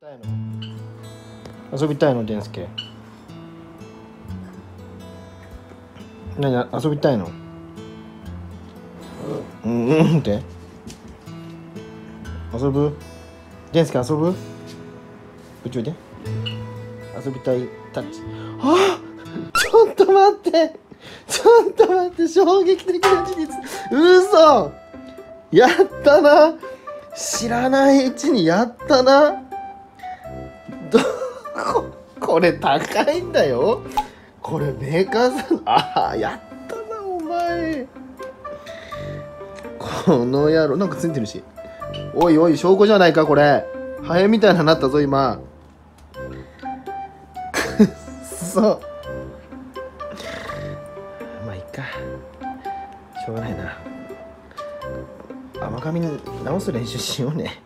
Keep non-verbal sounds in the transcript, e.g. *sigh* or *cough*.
たいの？遊びたいのデンスケ。何遊びたいの？うんうんって。遊ぶ？デンスケ遊ぶ？宇宙で？遊びたいタッチ。あちょっと待って！ちょっと待って！衝撃的な事実！嘘！やったな！知らないうちにやったな！こ *laughs* これ高いんだよ。これメーカーさんああやったなお前。この野郎なんかついてるし。おいおい証拠じゃないかこれ。ハエみたいななったぞ今。くっそ。まあいっか。しょうがないな。甘噛みに直す練習しようね。